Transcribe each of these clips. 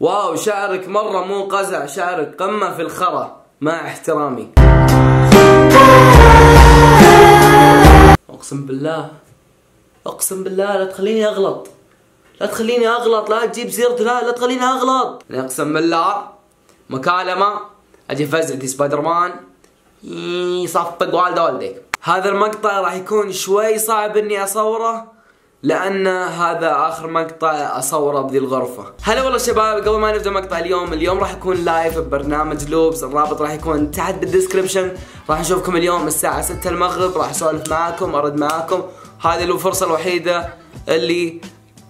واو شعرك مرة مو قزع شعرك قمة في الخرا مع احترامي. أقسم بالله أقسم بالله لا تخليني أغلط. لا تخليني أغلط لا تجيب سيرتي لا لا تخليني أغلط. يعني أقسم بالله مكالمة أجي فزعتي سبايدر مان يصفق والدة والديك. هذا المقطع راح يكون شوي صعب إني أصوره. لأن هذا آخر مقطع أصوره بذي الغرفة. هلا والله شباب قبل ما نبدأ مقطع اليوم اليوم راح يكون live ببرنامج Loops الرابط راح يكون تحت بال description راح نشوفكم اليوم الساعة 6 المغرب. راح أسولف معاكم أرد معاكم هذه الفرصة الوحيدة اللي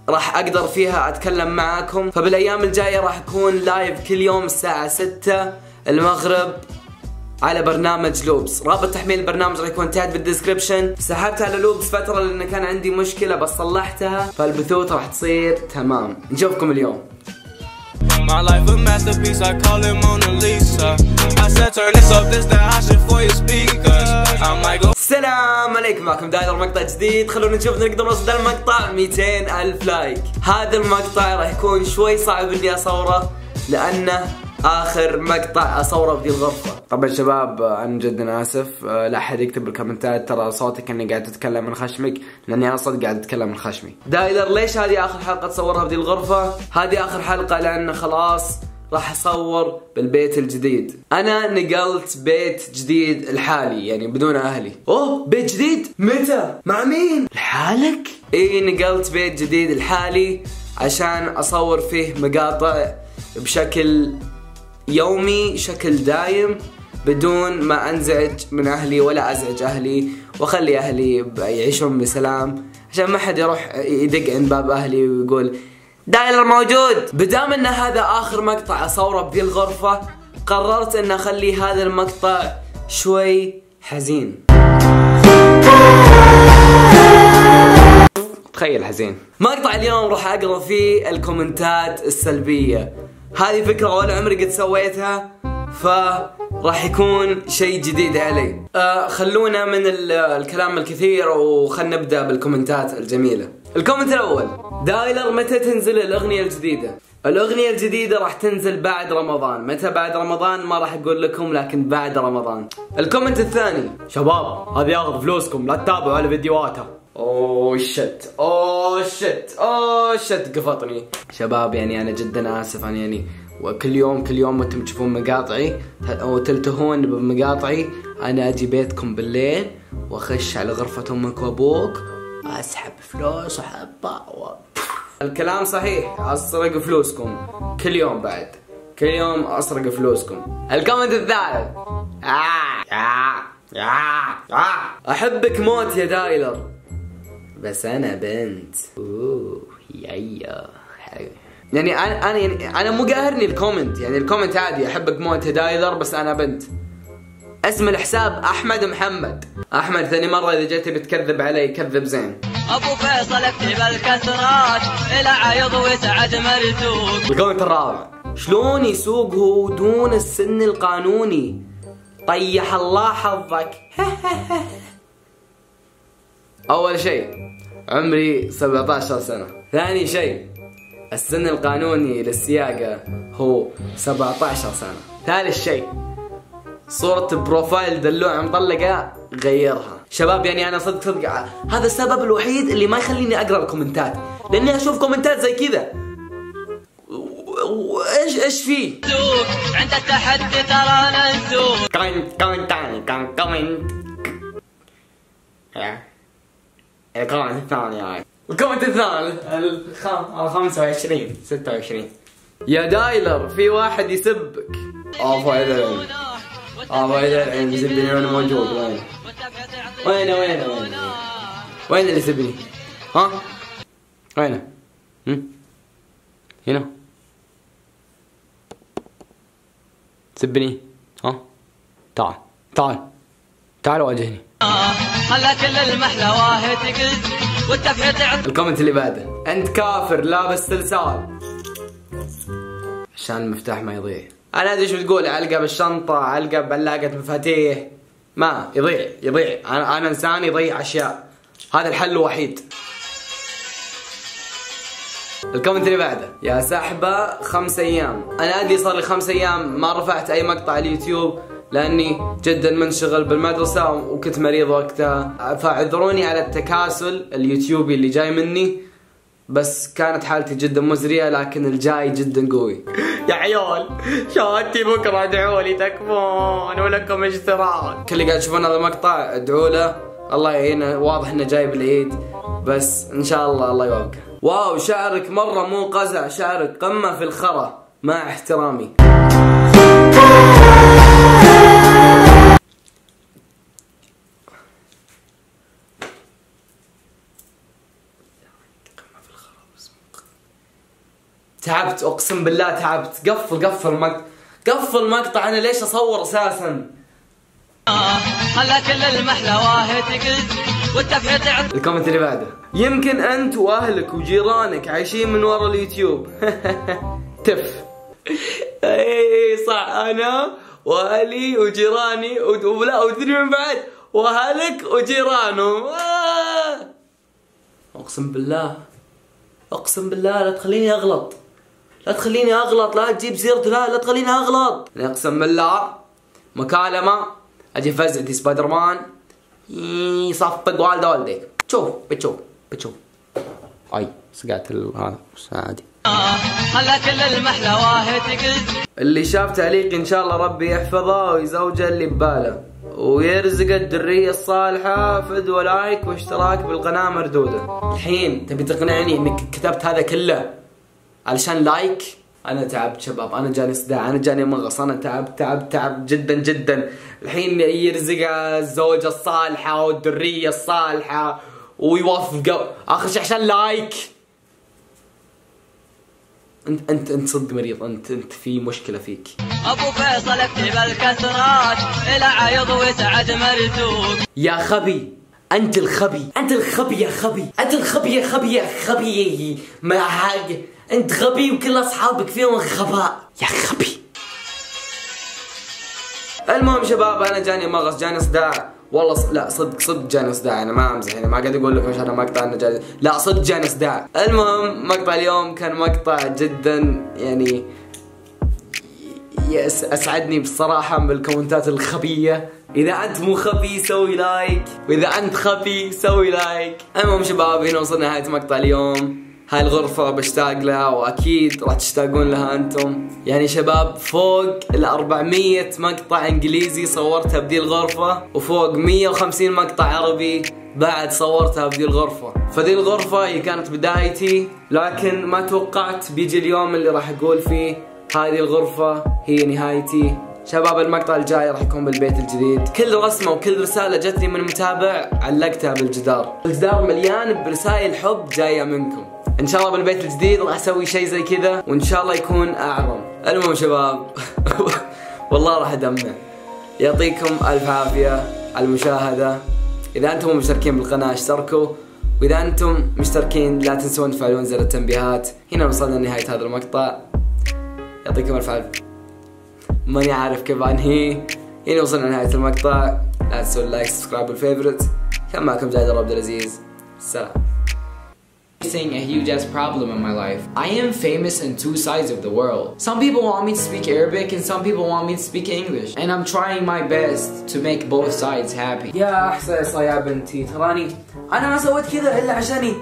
راح أقدر فيها أتكلم معاكم فبالأيام الجاية راح يكون live كل يوم الساعة 6 المغرب. على برنامج Loops رابط تحميل البرنامج راح يكون تحت بال description سحبت على Loops فترة لأن كان عندي مشكلة بس صلحتها فالبثوث راح تصير تمام نشوفكم اليوم My life a masterpiece, I call it Mona Lisa. I said turn this up, this the option for your speakers. I might go. السلام عليكم معكم داير مقطع جديد خلونا نشوف نقدر نوصل المقطع 200 ألف لايك هذا المقطع راح يكون شوي صعب إني أصوره لأنه آخر مقطع أصوره بذي الغرفة. طبعا شباب أنا جدا آسف. لا أحد يكتب بالكومنتات ترى صوتك اني قاعد تتكلم من خشمك لأني أنا صدق قاعد أتكلم من خشمي. دايلر ليش هذه آخر حلقة تصورها بذي الغرفة؟ هذه آخر حلقة لأن خلاص راح أصور بالبيت الجديد. أنا نقلت بيت جديد الحالي يعني بدون أهلي. أوه بيت جديد؟ متى؟ مع مين؟ لحالك؟ إي نقلت بيت جديد الحالي عشان أصور فيه مقاطع بشكل يومي شكل دايم بدون ما أنزعج من أهلي ولا أزعج أهلي وأخلي أهلي يعيشون بسلام. عشان ما حد يروح يدق عند باب أهلي ويقول دايلر موجود! بدام إن هذا آخر مقطع أصوره بذي الغرفة قررت إن أخلي هذا المقطع شوي حزين. تخيل حزين. مقطع اليوم راح أقرأ فيه الكومنتات السلبية. هذه فكرة ولا عمري قد سويتها فراح يكون شيء جديد علي. آه خلونا من الكلام الكثير وخلنا نبدأ بالكومنتات الجميلة. ال comment الأول. دايلر متى تنزل الأغنية الجديدة؟ الأغنية الجديدة راح تنزل بعد رمضان. متى بعد رمضان؟ ما راح أقول لكم لكن بعد رمضان. ال comment الثاني. شباب هذا ياخذ فلوسكم لا تتابعوا على فيديوهاته oh shit oh shit oh shit قفطني. شباب يعني أنا جدا آسف. أنا يعني وكل يوم كل يوم وأنتم تشوفون مقاطعي وتلتهون بمقاطعي. أنا أجي بيتكم بالليل وأخش على غرفة أمك وأبوك. أسحب فلوس وحبة و... الكلام صحيح. أسرق فلوسكم. كل يوم بعد. كل يوم أسرق فلوسكم. ال comment الثالث. آه. آه. آه. آه. أحبك موت يا دايلر. بس أنا بنت. أوه يايا يعني أنا أنا يعني أنا مو قاهرني ال comment يعني ال comment عادي أحبك موت دايلر بس أنا بنت. اسم الحساب أحمد محمد. أحمد ثاني مرة إذا جيت بتكذب علي كذب زين. أبو فيصل اكتب الكسرات إلى عيض وسعد مرزوق الكومنت الرابع. شلون يسوق هو دون السن القانوني؟ طيح الله حظك. أول شيء عمري 17 سنة. ثاني شيء السن القانوني للسياقة هو 17 سنة. ثالث شيء صورة profile دلوعة مطلقة غيرها. شباب يعني أنا صدق صدق هذا السبب الوحيد اللي ما يخليني أقرأ الكومنتات. لأني أشوف كومنتات زي كذا. إيش إيش فيه؟ عند التحدي ترانا نسوق comment comment comment. comment ال comment الثاني يعني الكومنت الثالث الخام 25 26 يا دايلر في واحد يسبك آه فايدة العين آه فايدة العين يسبني وأنا موجود وين وينه وينه وينه وين اللي يسبني ها وينه هم؟ هنا سبني ها تعال تعال تعال واجهني خلى كل المحلواه تقل والتفحيط ال comment اللي بعده. أنت كافر لابس سلسال عشان المفتاح ما يضيع. أنا أدري إيش بتقول علقه بالشنطة علقه بعلاقه مفاتيح. ما يضيع يضيع. أنا أنا إنسان يضيع أشياء. هذا الحل الوحيد. ال comment اللي بعده. يا سحبة خمس أيام. أنا أدري صار لي خمس أيام ما رفعت أي مقطع على اليوتيوب. لأني جدا منشغل بالمدرسة وكنت مريض وقتها. فاعذروني على التكاسل اليوتيوبي اللي جاي مني بس كانت حالتي جدا مزرية لكن الجاي جدا قوي. يا عيال شهادتي بكرة؟ ادعوا لي تكفون ولكم اشتراك. كل اللي قاعد تشوفون هذا المقطع ادعوا له. الله يعينه. واضح إنه جاي بالعيد بس إن شاء الله الله يوفقه. واو شعرك مرة مو قزع شعرك قمة في الخرا. مع احترامي. تعبت أقسم بالله تعبت. قفل قفل مقطع قفل مقطع أنا ليش أصور أساسا؟ خلى كل والتفحيط تعب الكومنت اللي بعده. يمكن أنت وأهلك وجيرانك عايشين من ورا اليوتيوب. تف. اي صح. أنا وأهلي وجيراني ولا وتدري من بعد. وأهلك وجيرانهم. آه. أقسم بالله. أقسم بالله لا تخليني أغلط. لا تخليني أغلط لا تجيب سيرته لا لا تخليني أغلط. أقسم بالله مكالمة أجي فزعتي سبايدر مان يصفق والدة والديك. شوف بتشوف بتشوف. أي سقعت ال- هذا بس عادي خلى كل اللي شاف تعليقي إن شاء الله ربي يحفظه ويزوجه اللي بباله. ويرزق الدرية الصالحة فدوى لايك واشتراك بالقناة مردودة. الحين تبي تقنعني إنك كتبت هذا كله؟ علشان لايك أنا تعبت شباب أنا جاني صداع أنا جاني مغص أنا تعبت تعبت تعبت جدا جدا. الحين يرزق الزوجة الصالحة والدرية الصالحة ويوفق آخر شيء عشان لايك. انت انت أنت صدق مريض انت أنت في مشكلة فيك. أبو فيصل اكتب الكسرات إلى عيض وسعد مرزوق يا خبي أنت الخبي أنت الخبي يا خبي أنت الخبي يا خبي يا خبي. ما حاجة انت غبي وكل اصحابك فيهم غباء. يا غبي المهم شباب أنا جاني مغص جاني صداع. والله ص... لا صدق صدق جاني صداع. أنا ما أمزح يعني ما قاعد أقول لكم عشان مقطع إنه جاني لا صدق جاني صداع. المهم مقطع اليوم كان مقطع جدا يعني yes أسعدني بصراحة بالكومنتات الغبية. إذا أنت مو غبي سوي like. وإذا أنت غبي سوي like. المهم شباب هنا وصلنا نهاية مقطع اليوم. هاي الغرفة بشتاق لها وأكيد راح تشتاقون لها أنتم. يعني شباب فوق ال 400 مقطع إنجليزي صورتها بذي الغرفة وفوق 150 مقطع عربي بعد صورتها بدي الغرفة. فدي الغرفة هي كانت بدايتي لكن ما توقعت بيجي اليوم اللي راح أقول فيه هذه الغرفة هي نهايتي. شباب المقطع الجاي راح يكون بالبيت الجديد. كل رسمة وكل رسالة جتني من متابع علقتها بالجدار. الجدار مليان برسائل حب جاية منكم. إن شاء الله بالبيت الجديد راح أسوي شيء زي كذا وإن شاء الله يكون أعظم. المهم شباب والله راح أدمع. يعطيكم ألف عافية على المشاهدة. إذا أنتم مو مشتركين بالقناة اشتركوا. وإذا أنتم مشتركين لا تنسون تفعلون زر التنبيهات. هنا وصلنا لنهاية هذا المقطع. يعطيكم ألف عافية. ماني عارف كيف أنهي. هنا وصلنا لنهاية المقطع. لا تنسوا ال like subscribe وال favorite كان معكم جاد عبد العزيز. سلام. Facing a huge ass problem in my life. I am famous in two sides of the world. Some people want me to speak Arabic and some people want me to speak English. And I'm trying my best to make both sides happy. يا احساس يا بنتي تراني أنا ما سويت كذا الا عشاني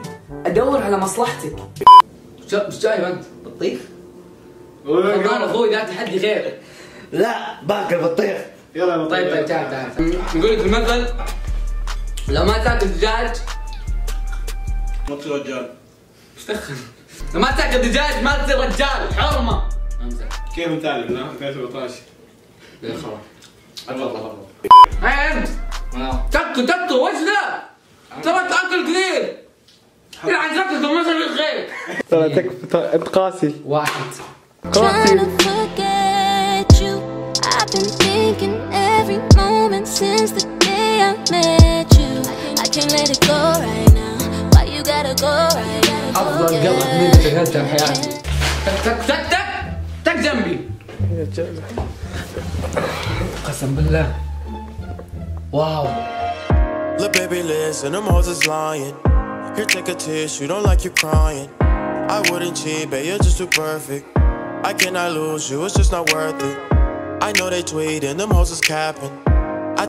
ادور على مصلحتك إيش جايب انت؟ بطيخ؟ والله أخوي ذا تحدي غير. لا باكل بطيخ يلا طيب طيب تعال تعال. نقول لك المثل لو ما تاكل دجاج ما تصير رجال لو ما تاكل دجاج ما تصير رجال حرمة. امزح. كيف متعلم لا 2017 يا خلاص. تفضل تفضل هاي أنت تاكل تاكل وش ذا؟ ترى تاكل كثير. يلعن تاكل ثم يصير خير. ترى تكفى أنت قاسي واحد. I've been thinking every moment since the day I met you. I can't let it go right now. افضل قلب مني شغلتها بحياتي. تك تك تك تك تك جنبي. قسم بالله. واو. Look, baby, listen, them hoes is lying. Here, take a tissue, don't like you crying. I wouldn't cheat, but you're just too perfect. I cannot lose you, it's just not worth it. I know they tweet and them hoes is capping.